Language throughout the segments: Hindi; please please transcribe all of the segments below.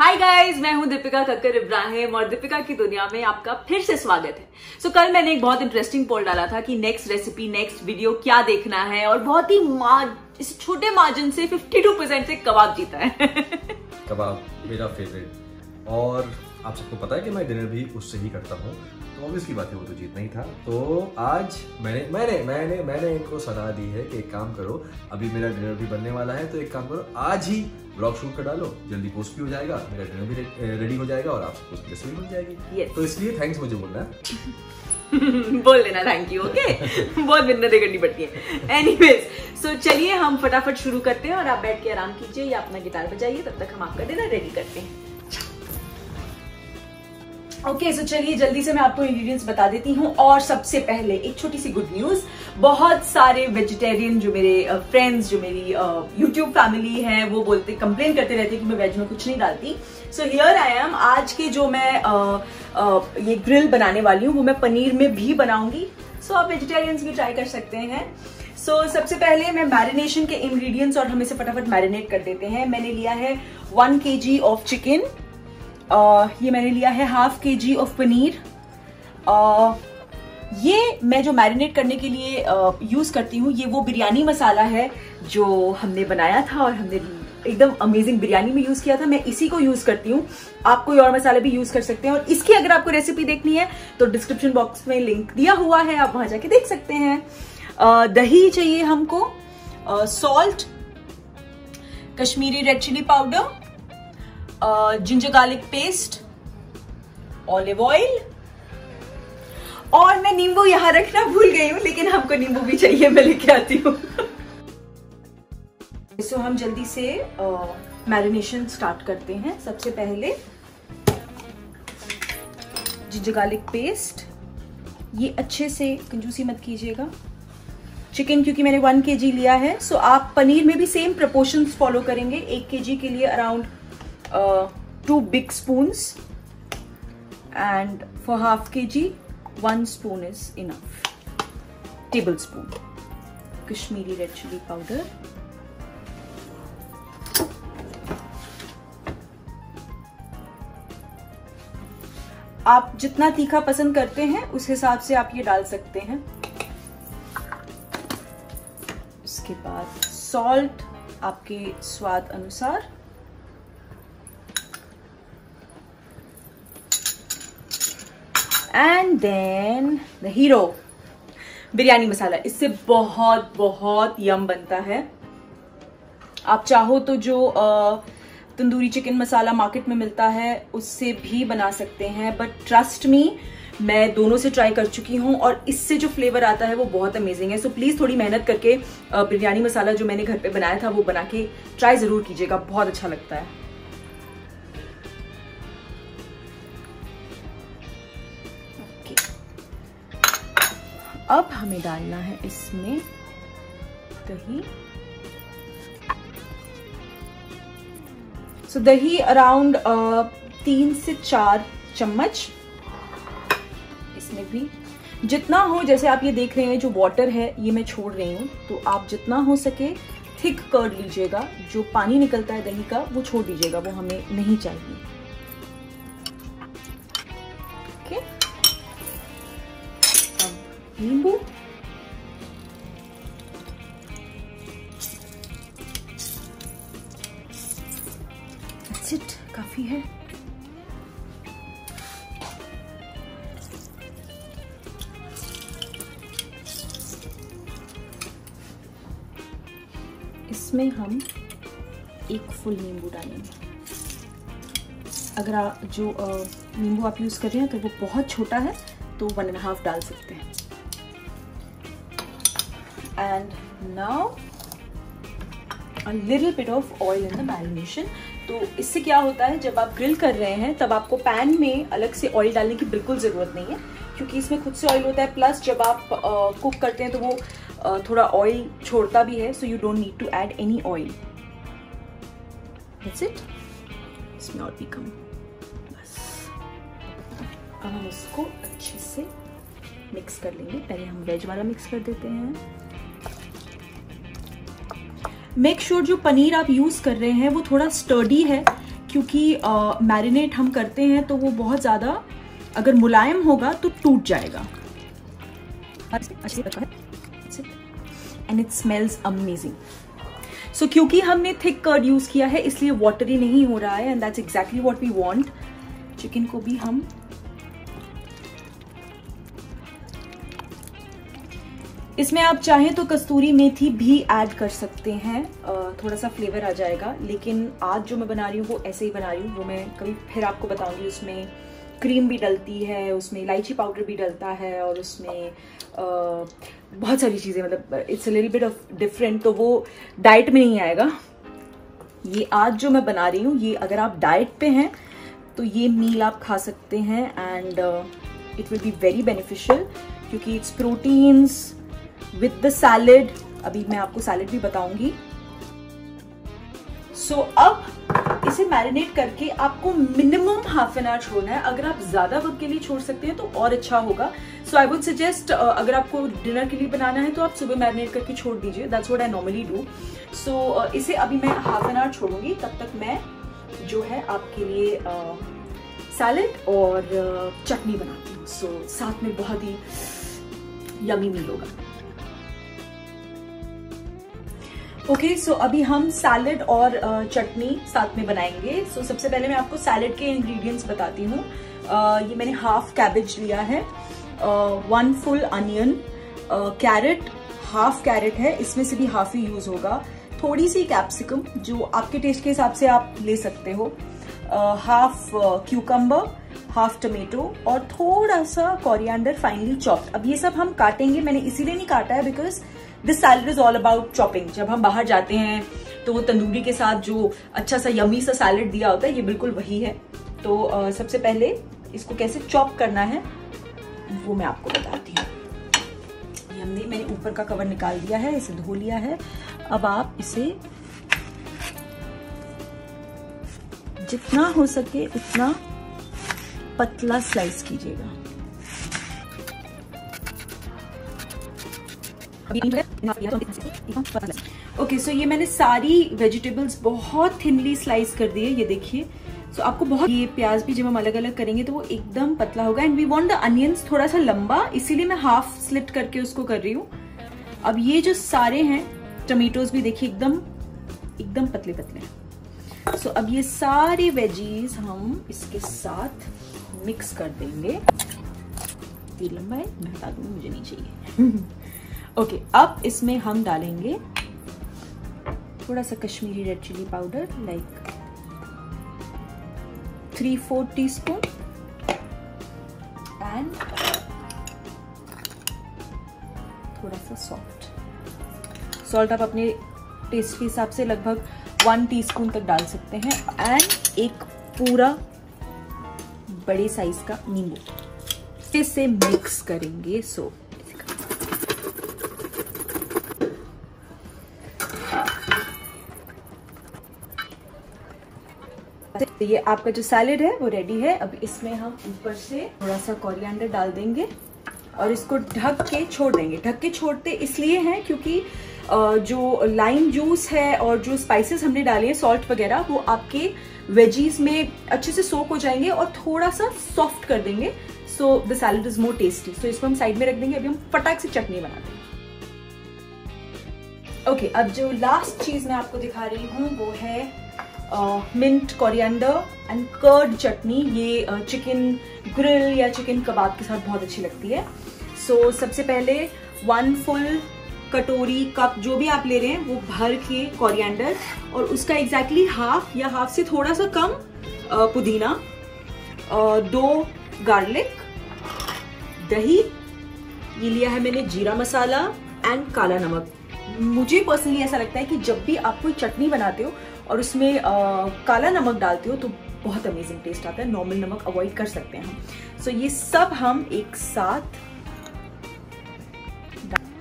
हाय गाइस मैं हूँ दीपिका कक्कर इब्राहिम और दीपिका की दुनिया में आपका फिर से स्वागत है। सो so, कल मैंने एक बहुत इंटरेस्टिंग पोल डाला था कि नेक्स्ट रेसिपी नेक्स्ट वीडियो क्या देखना है और बहुत ही इस छोटे मार्जिन से 52 परसेंट से कबाब जीता है। कबाब मेरा फेवरेट और आप सबको पता है कि मैं डिनर भी उससे ही करता हूँ। तो ऑब्वियसली बात है वो तो जीतना ही था। तो आज मैंने मैंने मैंने मैंने इनको सलाह दी है कि एक काम करो अभी मेरा डिनर भी बनने वाला है तो एक काम करो आज ही ब्लॉग शूट कर डालो जल्दी पोस्ट भी हो जाएगा मेरा डिनर भी रेडी हो जाएगा और आप सबको उसकी मिल जाएगी। Yes. तो इसलिए थैंक्स मुझे बोलना बोल देना थैंक यू ओके बहुत मिन्नतें करनी पड़ती है। एनीवेज सो so, चलिए हम फटाफट शुरू करते हैं और आप बैठ के आराम कीजिए या अपना गिटार बजाइए तब तक हम आपका डिनर रेडी करते हैं। ओके okay, सो so चलिए जल्दी से मैं आपको इंग्रेडिएंट्स बता देती हूँ। और सबसे पहले एक छोटी सी गुड न्यूज़ बहुत सारे वेजिटेरियन जो मेरे फ्रेंड्स जो मेरी यूट्यूब फैमिली है वो बोलते कंप्लेन करते रहते कि मैं वेज में कुछ नहीं डालती। सो हियर आई एम आज के जो मैं uh, uh, ये ग्रिल बनाने वाली हूँ वो मैं पनीर में भी बनाऊँगी। सो so, आप वेजिटेरियंस भी ट्राई कर सकते हैं। सो so, सबसे पहले मैं मैरिनेशन के इंग्रेडिएंट्स और हम इसे फटाफट मैरिनेट कर देते हैं। मैंने लिया है वन के ऑफ़ चिकन ये मैंने लिया है हाफ़ के जी ऑफ़ पनीर ये मैं जो मैरिनेट करने के लिए यूज़ करती हूँ, ये वो बिरयानी मसाला है जो हमने बनाया था और हमने एकदम अमेजिंग बिरयानी में यूज़ किया था। मैं इसी को यूज़ करती हूँ। आप कोई और मसाले भी यूज़ कर सकते हैं और इसकी अगर आपको रेसिपी देखनी है तो डिस्क्रिप्शन बॉक्स में लिंक दिया हुआ है, आप वहाँ जाके देख सकते हैं। दही चाहिए हमको salt Kashmiri red chilli powder ginger garlic paste olive oil और मैं नींबू यहाँ रखना भूल गई हूँ, लेकिन हमको नींबू भी चाहिए, मैं लेके आती हूँ। सो हम जल्दी से मैरिनेशन स्टार्ट करते हैं। सबसे पहले जिंजर गार्लिक पेस्ट ये अच्छे से कंजूसी मत कीजिएगा। चिकन क्योंकि मैंने वन के लिया है सो so आप पनीर में भी सेम प्रपोर्शंस फॉलो करेंगे। एक के के लिए around uh, two big spoons and for half kg one spoon is enough tablespoon kashmiri red chili powder आप जितना तीखा पसंद करते हैं उस हिसाब से आप ये डाल सकते हैं उसके बाद सॉल्ट आपके स्वाद अनुसार and then the hero biryani masala इससे बहुत बहुत यम बनता है। आप चाहो तो जो तंदूरी चिकन मसाला मार्केट में मिलता है उससे भी बना सकते हैं। बट ट्रस्ट मी मैं दोनों से ट्राई कर चुकी हूँ और इससे जो फ्लेवर आता है वो बहुत अमेजिंग है। सो so, प्लीज़ थोड़ी मेहनत करके बिरयानी मसाला जो मैंने घर पे बनाया था वो बना के ट्राई ज़रूर कीजिएगा। बहुत अच्छा लगता है। अब हमें डालना है इसमें दही। सो so, दही अराउंड तीन से चार चम्मच। इसमें भी जितना हो जैसे आप ये देख रहे हैं जो वाटर है ये मैं छोड़ रही हूँ। तो आप जितना हो सके थिक कर लीजिएगा। जो पानी निकलता है दही का वो छोड़ दीजिएगा वो हमें नहीं चाहिए। नींबू काफ़ी है. इसमें हम एक फुल नींबू डालेंगे। अगर आप जो नींबू आप यूज़ कर रहे हैं तो वो बहुत छोटा है तो वन एंड हाफ़ डाल सकते हैं। And now a little bit of oil in the marination. तो इससे क्या होता है जब आप ग्रिल कर रहे हैं तब आपको पैन में अलग से ऑयल डालने की बिल्कुल ज़रूरत नहीं है क्योंकि इसमें खुद से ऑयल होता है प्लस जब आप कुक करते हैं तो वो uh, थोड़ा ऑयल छोड़ता भी है so you don't need to add any oil it इसमें और भी कम बस अब हम इसको अच्छे से मिक्स कर लेंगे। पहले हम वेज वाला मिक्स कर देते हैं। मेक श्योर sure जो पनीर आप यूज़ कर रहे हैं, वो थोड़ा स्टर्डी है, क्योंकि मैरिनेट हम करते हैं तो वो बहुत ज़्यादा अगर मुलायम होगा तो टूट जाएगा। And it smells amazing so क्योंकि हमने थिक कर्ड यूज़ किया है, इसलिए वाटरी नहीं हो रहा है and that's exactly what we want chicken को भी हम इसमें आप चाहें तो कस्तूरी मेथी भी ऐड कर सकते हैं। थोड़ा सा फ्लेवर आ जाएगा, लेकिन आज जो मैं बना रही हूँ, वो ऐसे ही बना रही हूँ। वो मैं कभी फिर आपको बताऊँगी, उसमें क्रीम भी डलती है, उसमें इलायची पाउडर भी डलता है और उसमें बहुत सारी चीज़ें मतलब it's a little bit of different तो वो डाइट में नहीं आएगा। ये आज जो मैं बना रही हूँ, ये अगर आप डाइट पे हैं तो ये मील आप खा सकते हैं and it will be very beneficial क्योंकि it's proteins with the salad अभी मैं आपको सैलेड भी बताऊँगी. सो so, अब इसे मैरिनेट करके आपको मिनिमम हाफ़ एन आवर छोड़ना है. अगर आप ज़्यादा वक्त के लिए छोड़ सकते हैं तो और अच्छा होगा. सो आई वुड सजेस्ट अगर आपको डिनर के लिए बनाना है तो आप सुबह मैरिनेट करके छोड़ दीजिए. That's what I normally do so इसे अभी मैं हाफ़ एन आवर छोड़ूँगी. तब तक मैं जो है आपके लिए सैलड uh, और uh, चटनी बनाती हूँ. सो so, साथ में बहुत ही यमी मील होगा. ओके okay, सो so अभी हम सैलड और चटनी साथ में बनाएँगे। सो so, सबसे पहले मैं आपको सैलड के इंग्रेडिएंट्स बताती हूँ। ये मैंने हाफ़ कैबेज लिया है। One full onion carrot half carrot है। इसमें से भी हाफ़ ही यूज़ होगा। थोड़ी सी कैप्सिकम जो आपके टेस्ट के हिसाब से आप ले सकते हो। हाफ़ क्यूकम्बर हाफ़ टमेटो और थोड़ा सा कोरिएंडर फाइनली चॉप्ड अब ये सब हम काटेंगे। मैंने इसीलिए नहीं काटा है because this salad is all about chopping जब हम बाहर जाते हैं तो वो तंदूरी के साथ जो अच्छा सा यमी सा सैलड दिया होता है ये बिल्कुल वही है। तो uh, सबसे पहले इसको कैसे चॉप करना है वो मैं आपको बताती हूँ। हमने मैंने ऊपर का कवर निकाल दिया है इसे धो लिया है। अब आप इसे जितना हो सके उतना पतला स्लाइस कीजिएगा। ओके सो ये मैंने सारी वेजिटेबल्स बहुत थिनली स्लाइस कर दी है ये देखिए। सो so, आपको बहुत ये प्याज भी जब हम अलग अलग करेंगे तो वो एकदम पतला होगा। And we want the onions थोड़ा सा लंबा इसीलिए मैं हाफ़ स्लिट करके उसको कर रही हूँ। अब ये जो सारे हैं टमेटोज भी देखिए एकदम एकदम पतले पतले सो so, अब ये सारे वेजीज हम इसके साथ मिक्स कर देंगे। लंबा है मैं बता दूँगी मुझे नहीं चाहिए। ओके अब इसमें हम डालेंगे थोड़ा सा Kashmiri red chilli powder like three four teaspoon and थोड़ा सा सॉल्ट सॉल्ट आप अपने टेस्ट के हिसाब से लगभग वन टीस्पून तक डाल सकते हैं एंड एक पूरा बड़े साइज़ का नींबू. इसे मिक्स करेंगे सो so, तो ये आपका जो सैलेड है वो रेडी है। अब इसमें हम ऊपर से थोड़ा सा कोरिएंडर डाल देंगे और इसको ढक के छोड़ देंगे। ढक के छोड़ते इसलिए हैं क्योंकि जो लाइम जूस है और जो स्पाइसेस हमने डाले हैं सॉल्ट वगैरह वो आपके वेजीज में अच्छे से सोक हो जाएँगे और थोड़ा सा सॉफ्ट कर देंगे। So the salad is more tasty so इसको हम साइड में रख देंगे। अभी हम फटाक से चटनी बनाते हैं ओके okay, अब जो लास्ट चीज़ मैं आपको दिखा रही हूँ वो है mint coriander and curd chutney ये चिकन ग्रिल या चिकन कबाब के साथ बहुत अच्छी लगती है। सो so, सबसे पहले वन फुल कटोरी कप जो भी आप ले रहे हैं वो भर के कोरिएंडर और उसका एग्जैक्टली exactly हाफ़ या हाफ़ से थोड़ा सा कम पुदीना दो गार्लिक दही ये लिया है मैंने जीरा मसाला एंड काला नमक। मुझे पर्सनली ऐसा लगता है कि जब भी आप कोई चटनी बनाते हो और उसमें आ, काला नमक डालते हो तो बहुत अमेजिंग टेस्ट आता है। नॉर्मल नमक अवॉइड कर सकते हैं हम। सो ये सब हम एक साथ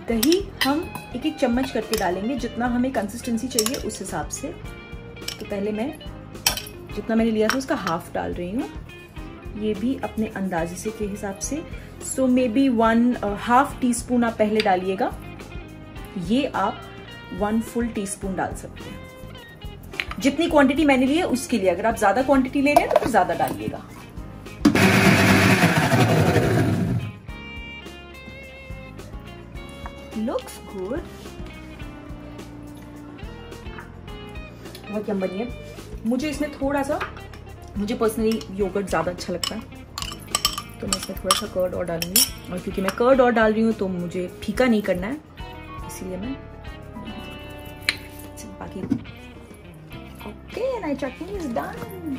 दही हम एक एक चम्मच करके डालेंगे जितना हमें कंसिस्टेंसी चाहिए उस हिसाब से। तो पहले मैं जितना मैंने लिया था उसका हाफ़ डाल रही हूँ। ये भी अपने अंदाजे से के हिसाब से। So maybe one half teaspoon आप पहले डालिएगा। ये आप वन फुल टी स्पून डाल सकते हैं। जितनी क्वांटिटी मैंने ली है, उसके लिए। अगर आप ज़्यादा क्वांटिटी ले रहे हैं तो फिर ज़्यादा डालिएगा। लुक्स गुड बहुत यम बनी है मुझे इसमें थोड़ा सा, मुझे पर्सनली योगर्ट ज़्यादा अच्छा लगता है। तो मैं इसमें थोड़ा सा कर्ड और डालूँगी। और क्योंकि मैं कर्ड और डाल रही हूँ तो मुझे फीका नहीं करना है। इसीलिए मैं बाकी ओके नाई chutney is done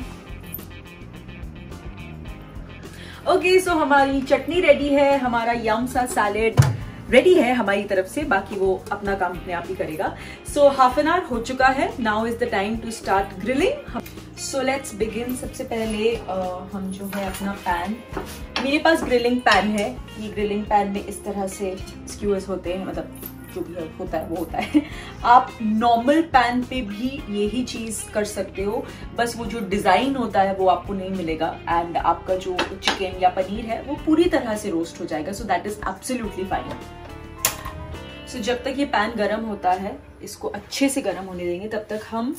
okay so हमारी चटनी रेडी है हमारा यम सा सैलेड रेडी है हमारी तरफ़ से बाकी वो अपना काम अपने आप ही करेगा सो हाफ़ एन आवर हो चुका है now is the time to start grilling so let's begin सबसे पहले uh, हम जो है अपना पैन मेरे पास ग्रिलिंग पैन है ये ग्रिलिंग पैन में इस तरह से स्क्यूअर्स होते हैं मतलब जो भी होता है वो होता है। आप नॉर्मल पैन पे भी यही चीज़ कर सकते हो। बस वो जो डिज़ाइन होता है वो आपको नहीं मिलेगा। एंड आपका जो चिकन या पनीर है वो पूरी तरह से रोस्ट हो जाएगा। So that is absolutely fine so जब तक ये पैन गर्म होता है इसको अच्छे से गर्म होने देंगे तब तक हम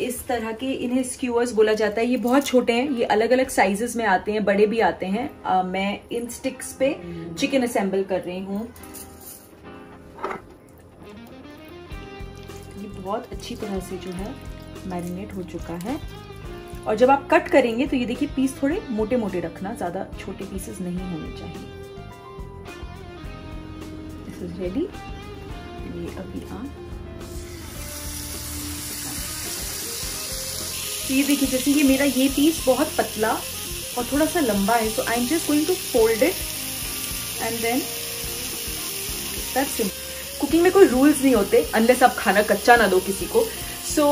इस तरह के इन्हें स्क्यूअर्स बोला जाता है। ये बहुत छोटे हैं ये अलग अलग साइजेस में आते हैं बड़े भी आते हैं। आ, मैं इन स्टिक्स पे चिकन असेंबल कर रही हूँ। बहुत अच्छी तरह से जो है मैरिनेट हो चुका है। और जब आप कट करेंगे तो ये देखिए पीस थोड़े मोटे मोटे रखना, ज़्यादा छोटे पीसेस नहीं होने चाहिए। दिस इज़ रेडी ये अभी आ तो ये देखिए, जैसे ये मेरा ये पीस बहुत पतला और थोड़ा सा लंबा है so I am just going to fold it and then that's cooking में कोई रूल्स नहीं होते अनलेस आप खाना कच्चा ना दो किसी को। सो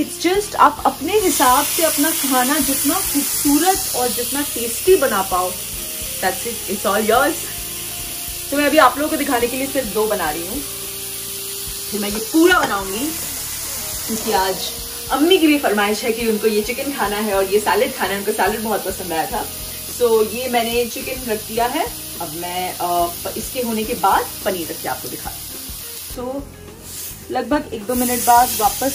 इट्स जस्ट आप अपने हिसाब से अपना खाना जितना खूबसूरत और जितना टेस्टी बना पाओ that's it it's all yours तो मैं अभी आप लोगों को दिखाने के लिए सिर्फ़ दो बना रही हूँ। फिर मैं ये पूरा बनाऊँगी क्योंकि आज अम्मी की भी फरमाइश है कि उनको ये चिकन खाना है और ये सैलेड खाना है उनको सैलेड बहुत पसंद आया था। सो so, ये मैंने चिकन रख दिया है। अब मैं आ, इसके होने के बाद पनीर रख के आपको दिखा तो लगभग एक दो मिनट बाद वापस।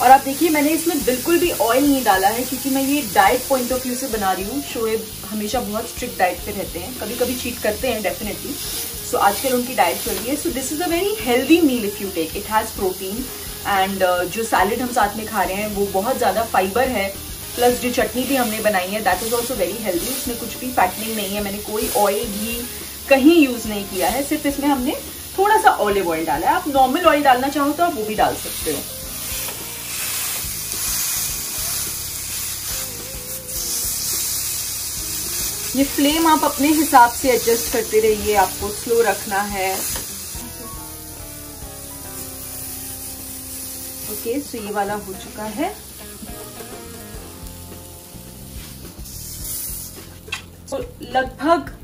और आप देखिए मैंने इसमें बिल्कुल भी ऑयल नहीं डाला है क्योंकि मैं ये डाइट पॉइंट ऑफ़ व्यू से बना रही हूँ। शोएब हमेशा बहुत स्ट्रिक्ट डाइट पे रहते हैं। कभी कभी चीट करते हैं डेफिनेटली सो so, आजकल उनकी डाइट चल रही है। So this is a very healthy meal if you take it has protein and जो सैलड हम साथ में खा रहे हैं वो बहुत ज़्यादा फाइबर है। प्लस जो चटनी भी हमने बनाई है that is also very healthy उसमें कुछ भी फैटनिंग नहीं है। मैंने कोई ऑयल भी कहीं यूज़ नहीं किया है, सिर्फ़ इसमें हमने थोड़ा सा ऑलिव ऑयल डाला है। आप नॉर्मल ऑयल डालना चाहो तो आप वो भी डाल सकते हो। ये फ्लेम आप अपने हिसाब से एडजस्ट करते रहिए, आपको स्लो रखना है। ओके सो ये वाला हो चुका है। तो लगभग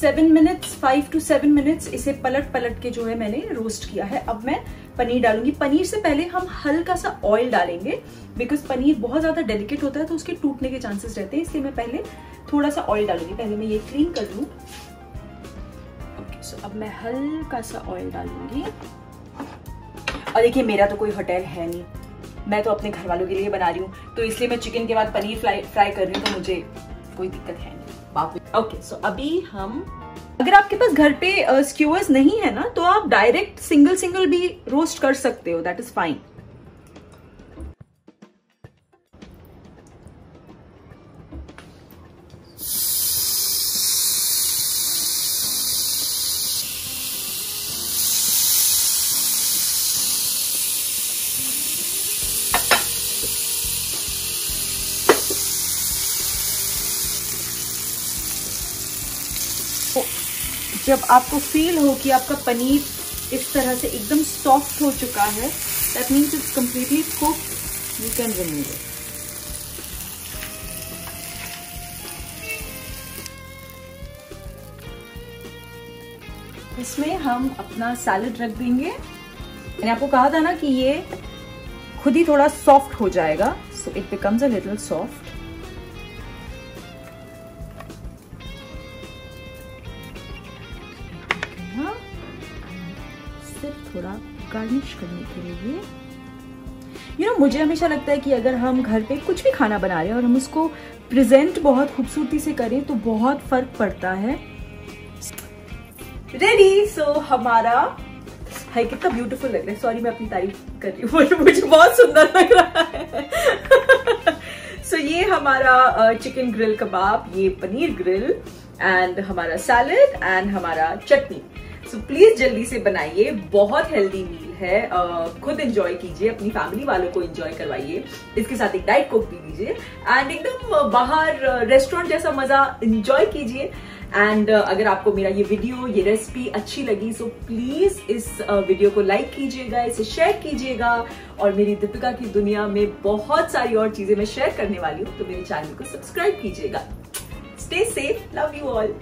seven minutes five to seven minutes इसे पलट पलट के जो है मैंने रोस्ट किया है। अब मैं पनीर डालूँगी। पनीर से पहले हम हल्का सा ऑयल डालेंगे बिकॉज़ पनीर बहुत ज़्यादा डेलिकेट होता है तो उसके टूटने के चांसेस रहते हैं, इसलिए मैं पहले थोड़ा सा ऑयल डालूँगी। पहले मैं ये क्लीन कर लू। ओके सो अब मैं हल्का सा ऑयल डालूँगी। और देखिए, मेरा तो कोई होटल है नहीं। मैं तो अपने घर वालों के लिए बना रही हूँ। तो इसलिए मैं चिकन के बाद पनीर फ्राई फ्राई कर रही हूँ तो मुझे कोई दिक्कत है नहीं। ओके सो अभी हम अगर आपके पास घर पे स्क्यूअर्स uh, नहीं है ना तो आप डायरेक्ट सिंगल सिंगल भी रोस्ट कर सकते हो दैट इज़ फाइन जब आपको फील हो कि आपका पनीर इस तरह से एकदम सॉफ्ट हो चुका है that means it's completely cook you can remove it इसमें हम अपना सैलड रख देंगे। मैंने आपको कहा था ना कि ये खुद ही थोड़ा सॉफ्ट हो जाएगा so it becomes a little soft garnish करने के लिए। यू you नो know, मुझे हमेशा लगता है कि अगर हम घर पे कुछ भी खाना बना रहे हैं और हम उसको प्रेजेंट बहुत खूबसूरती से करें तो बहुत फ़र्क पड़ता है। रेडी सो so, हमारा है कितना ब्यूटीफुल लग रहा है। सॉरी मैं अपनी तारीफ़ कर रही हूँ। मुझे बहुत सुंदर लग रहा है। सो so, ये हमारा चिकन ग्रिल कबाब ये पनीर ग्रिल एंड हमारा सैलड एंड हमारा चटनी। सो so, प्लीज़ जल्दी से बनाइए। बहुत हेल्दी मील है। uh, खुद एंजॉय कीजिए। अपनी फैमिली वालों को एंजॉय करवाइए। इसके साथ एक डाइट कोक पी लीजिए एंड एकदम बाहर रेस्टोरेंट जैसा मज़ा एंजॉय कीजिए। एंड uh, अगर आपको मेरा ये वीडियो ये रेसिपी अच्छी लगी सो प्लीज़ इस वीडियो को लाइक कीजिएगा इसे शेयर कीजिएगा। और मेरी दीपिका की दुनिया में बहुत सारी और चीज़ें मैं शेयर करने वाली हूँ तो मेरे चैनल को सब्सक्राइब कीजिएगा। Stay safe love you all